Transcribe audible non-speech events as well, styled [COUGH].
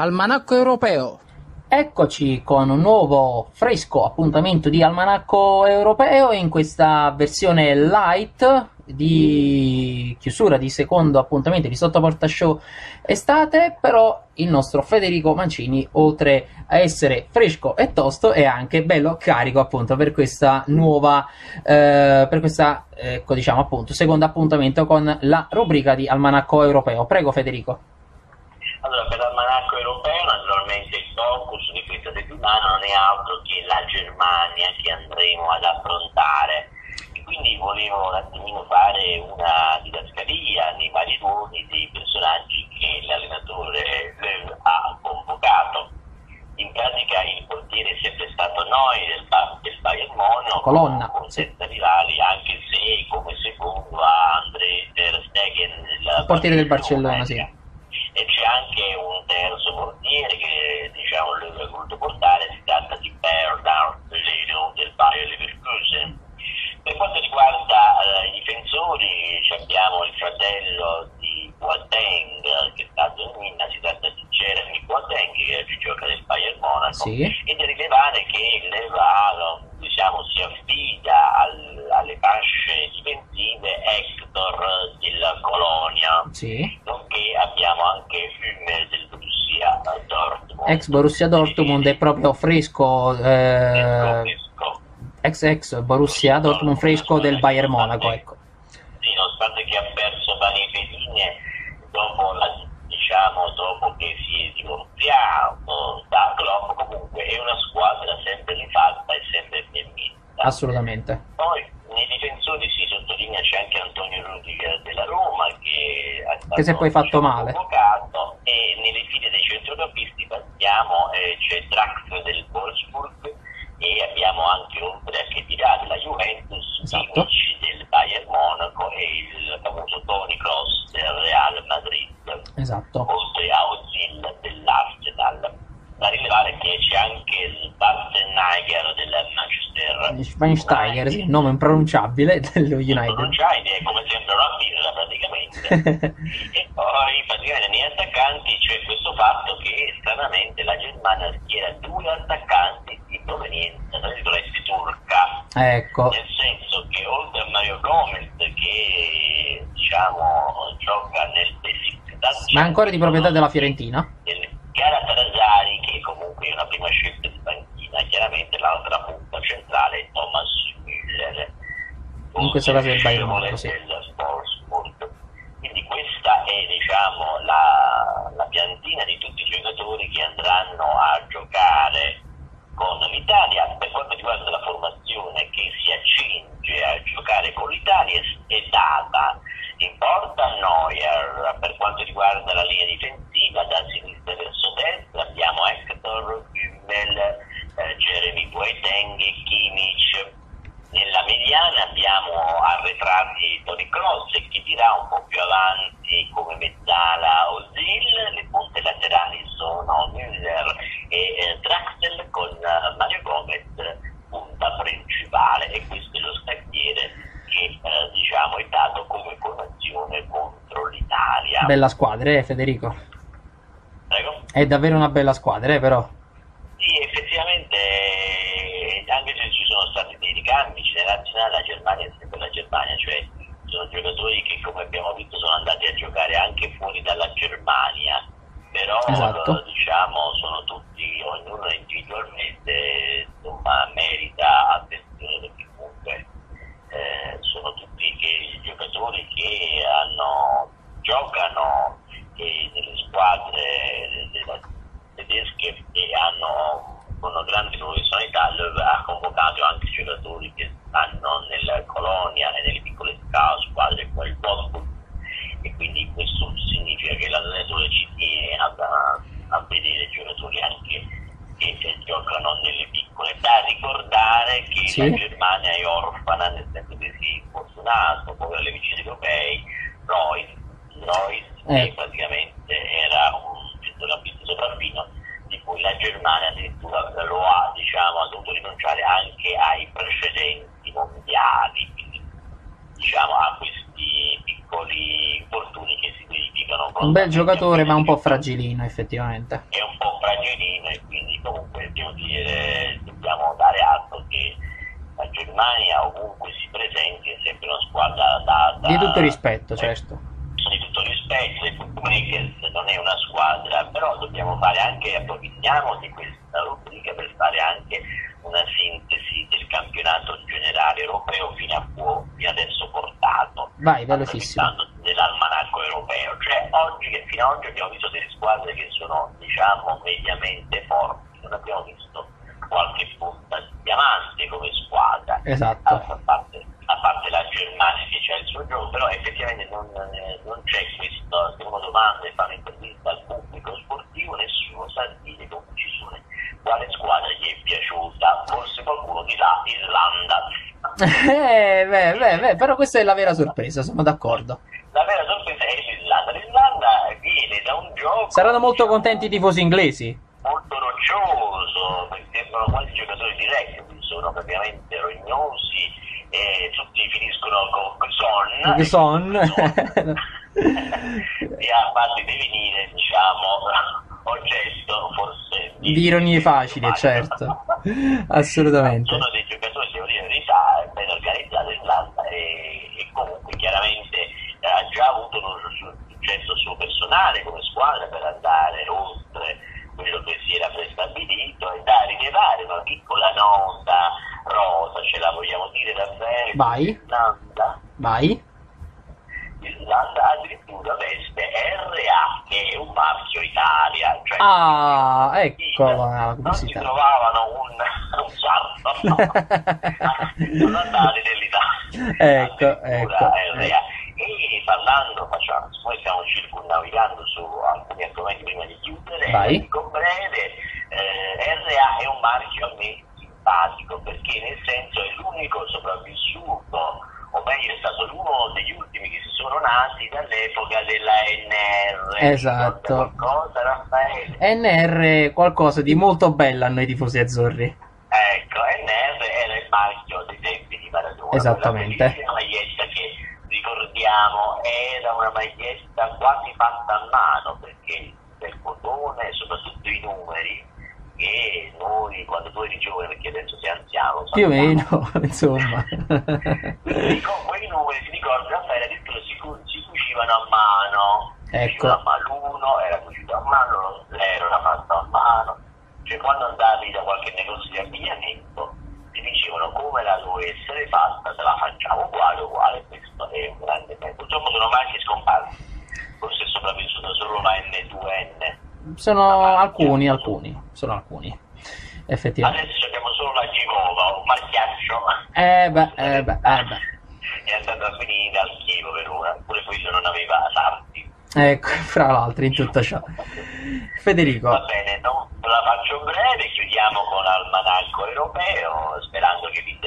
Almanacco europeo. Eccoci con un nuovo fresco appuntamento di Almanacco europeo in questa versione light di chiusura di secondo appuntamento di Sottoporta Show estate, però il nostro Federico Mancini, oltre a essere fresco e tosto, è anche bello carico appunto per questa nuova, eh, per questa, ecco diciamo appunto, secondo appuntamento con la rubrica di Almanacco europeo. Prego Federico. Allora, per l'almanacco settimana non è altro che la Germania che andremo ad affrontare. E quindi volevo un attimino fare una didascalia nei vari ruoli dei personaggi che l'allenatore Löw ha convocato. In pratica il portiere è sempre stato noi del, del Bayern Monaco, Colonna, con senza rivali, anche se come secondo a André Ter Stegen, il portiere del Barcellona, sì e c'è anche un terzo portiere che Boateng che è stato in Minna, si tratta di Jeremy Boateng che oggi gioca del Bayern Monaco sì. ed è rilevare che il Levalo diciamo, si affida al, alle fasce difensive Hector della Colonia sì. nonché abbiamo anche Hümmel del Borussia Dortmund ex Borussia Dortmund è proprio fresco eh, ex ex Borussia Dortmund fresco del Bayern Monaco ecco. sì, nonostante che ha perso varie pedine dopo la diciamo dopo che si è divorziato da Klopp comunque è una squadra sempre rifatta e sempre ben vista assolutamente poi nei difensori si sottolinea c'è anche Antonio Rudiger della Roma che, che si è poi fatto male convocato, e nelle file dei centrocampisti abbiamo eh, c'è Drax del Wolfsburg e abbiamo anche oltre a Khedira della Juventus esatto. Del Bayern Monaco e il famoso Tony Cross del Real Madrid esatto. oltre a Ozil dell'Arsenal da rilevare che c'è anche Schweinsteiger, nome impronunciabile [LAUGHS] dello United. Pronunciabile è come sempre una birra praticamente. [LAUGHS] E poi praticamente nei attaccanti c'è questo fatto che stranamente la Germania schiera due attaccanti di provenienza tra virgolette turca. Ecco. Nel senso che oltre a Mario Gomez che diciamo gioca nel Besiktas ma è ancora di proprietà della Fiorentina? Chiara Tarazari che comunque è una prima scelta di panchina chiaramente l'altra punta centrale è Thomas Müller in questo caso il Bayern Monaco sì. quindi questa è diciamo la, la piantina di tutti i giocatori che andranno a giocare con l'Italia. Per quanto riguarda la formazione che si accinge a giocare con l'Italia è data. In porta Neuer per quanto riguarda la linea difensiva da sinistra verso destra abbiamo Hector, Hummel, eh, Jeremy Boateng e Kimmich nella mediana abbiamo arretrati Tony Cross e chi dirà un po' più avanti come mezzala Ozil le punte laterali sono Müller e eh, Draxel con uh, Mario Gomez punta principale e questo è lo scacchiere che eh, diciamo è dato come formazione contro l'Italia. Bella squadra, eh, Federico? Prego? È davvero una bella squadra, eh, però. Germania è sempre la Germania, cioè sono giocatori che come abbiamo visto sono andati a giocare anche fuori dalla Germania, però esatto. diciamo sono tutti, ognuno individualmente insomma, merita attenzione perché comunque eh, sono tutti che, giocatori che hanno, giocano eh, nelle squadre della, tedesche e hanno con grande professionalità ha convocato anche giocatori che stanno nella colonia e nelle piccole squadre come il Wolfsburg e quindi questo significa che l'allenatore ci tiene a, a vedere giocatori anche che, che giocano nelle piccole da ricordare che Sì. la Germania è orfana nel senso che si è fortunato poi alle vicine europei Royce Royce Eh. praticamente era un centrocampista sopraffino di cui la Germania addirittura lo ha diciamo ha dovuto rinunciare anche ai precedenti mondiali quindi diciamo a questi piccoli infortuni che si verificano Un bel giocatore, ma un po' fragilino, effettivamente. È un po' fragilino e quindi comunque devo dire, dobbiamo dare atto che la Germania ovunque si presenti è sempre una squadra data... Di tutto rispetto, certo. Di tutto rispetto, il Bookmakers non è una squadra, però dobbiamo fare anche, approfittiamo di questa rubrica per fare anche una sintesi del campionato generale europeo fino a fino adesso portato. Vai, velocissimo. Dell'almanacco europeo. Cioè, oggi, fino ad oggi abbiamo visto delle squadre che sono, diciamo, mediamente forti. Non abbiamo visto qualche punta di diamante come squadra. Esatto. A parte, a parte la Germania che c'è il suo gioco, però effettivamente non, eh, non c'è questo. Se uno domanda e fa un'intervista al pubblico sportivo, nessuno sa dire come ci sono quale squadra gli è piaciuta, forse qualcuno dirà Islanda. [LAUGHS] eh, beh, beh, beh, però questa è la vera sorpresa, sono d'accordo. La vera sorpresa è l'Islanda. L'Islanda viene da un gioco... Saranno molto diciamo, contenti i tifosi inglesi. Molto roccioso, perché sembrano quasi giocatori diretti, sono praticamente rognosi e tutti finiscono con Son. Son. [LAUGHS] e a parte di venire, diciamo [LAUGHS] oggetto forse di, di ironie facili, certo, [LAUGHS] assolutamente. Sono dei giocatori, devo dire verità, ben organizzati in Atlanta e, e, comunque chiaramente ha già avuto un successo suo personale come squadra per andare oltre quello che si era prestabilito e da rilevare una piccola nota rosa, ce la vogliamo dire davvero? Vai. Irlanda. Vai. L'Islanda addirittura veste RA che è un marchio Italia cioè ah ecco la non si trovavano un, un sarto natale [LAUGHS] dell'Italia ecco, ecco, RA e parlando facciamo poi stiamo circonnavigando su alcuni argomenti prima di chiudere Vai. dico breve eh, RA è un marchio a me simpatico perché nel senso è l'unico sopravvissuto o meglio è stato uno degli ultimi che si sono nati dall'epoca della NR. Esatto. Qualcosa, Raffaele? NR qualcosa di molto bello a noi tifosi azzurri. Ecco, NR era il marchio dei tempi di Maradona. Esattamente. La maglietta che ricordiamo era una maglietta quasi fatta a mano perché il cotone soprattutto i numeri che noi quando tu eri giovane, perché adesso sei anziano, più o meno, [LAUGHS] insomma. con quei numeri si ricorda Raffaele addirittura si, si cucivano a mano. Ecco. A mano l'uno era cucito a mano, lo zero era fatto a mano. Cioè quando andavi da qualche negozio di abbigliamento ti dicevano come la doveva essere fatta, te la facciamo uguale, uguale, questo è un grande tempo. Purtroppo sono marchi scomparsi, forse è sopravvissuto solo la N2N sono alcuni, alcuni, sono alcuni. Effettivamente. Adesso abbiamo solo la Givova, un marchiaccio. Eh beh, eh beh, eh beh. È andato a finire al Chievo per ora, pure quello non aveva sarti. Ecco, fra l'altro, in tutto ciò. Federico. Va bene, non la faccio breve, chiudiamo con l'almanacco europeo, sperando che vi